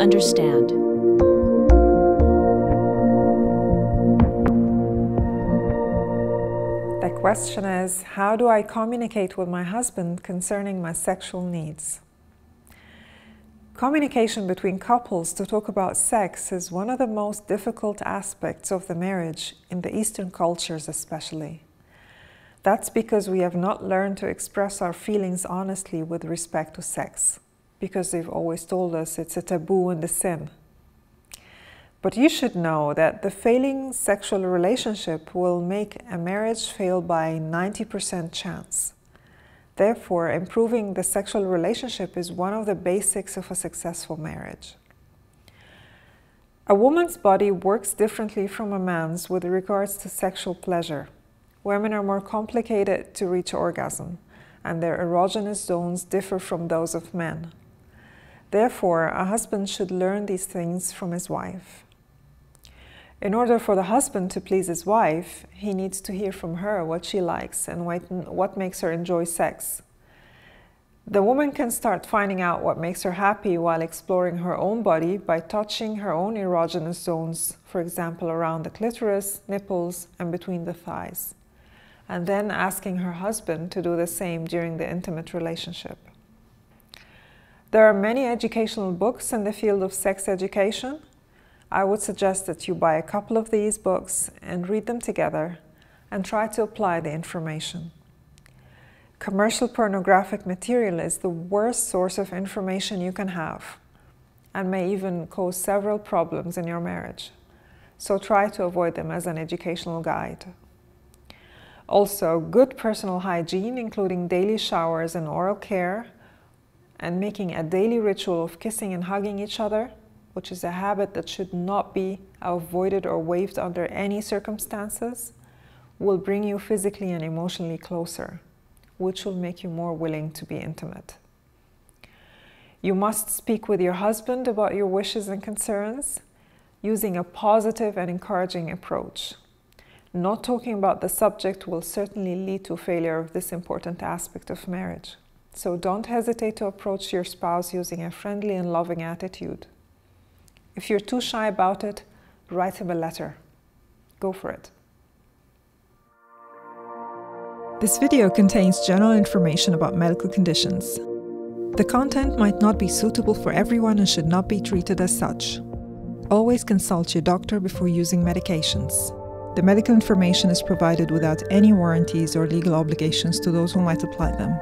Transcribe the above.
understand. The question is How do I communicate with my husband concerning my sexual needs? Communication between couples to talk about sex is one of the most difficult aspects of the marriage, in the Eastern cultures especially. That's because we have not learned to express our feelings honestly with respect to sex, because they've always told us it's a taboo and a sin. But you should know that the failing sexual relationship will make a marriage fail by 90% chance. Therefore, improving the sexual relationship is one of the basics of a successful marriage. A woman's body works differently from a man's with regards to sexual pleasure. Women are more complicated to reach orgasm, and their erogenous zones differ from those of men. Therefore, a husband should learn these things from his wife. In order for the husband to please his wife, he needs to hear from her what she likes and what makes her enjoy sex. The woman can start finding out what makes her happy while exploring her own body by touching her own erogenous zones, for example, around the clitoris, nipples, and between the thighs, and then asking her husband to do the same during the intimate relationship. There are many educational books in the field of sex education, I would suggest that you buy a couple of these books and read them together and try to apply the information. Commercial pornographic material is the worst source of information you can have and may even cause several problems in your marriage. So try to avoid them as an educational guide. Also, good personal hygiene, including daily showers and oral care, and making a daily ritual of kissing and hugging each other which is a habit that should not be avoided or waived under any circumstances, will bring you physically and emotionally closer, which will make you more willing to be intimate. You must speak with your husband about your wishes and concerns using a positive and encouraging approach. Not talking about the subject will certainly lead to failure of this important aspect of marriage. So don't hesitate to approach your spouse using a friendly and loving attitude. If you're too shy about it, write him a letter. Go for it. This video contains general information about medical conditions. The content might not be suitable for everyone and should not be treated as such. Always consult your doctor before using medications. The medical information is provided without any warranties or legal obligations to those who might apply them.